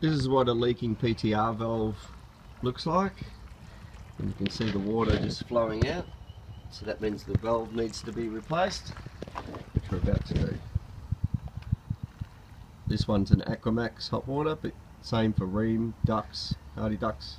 This is what a leaking PTR valve looks like. And you can see the water just flowing out. So that means the valve needs to be replaced, which we're about to do. This one's an Aquamax hot water, but same for Rheem, Dux, Hardy Dux.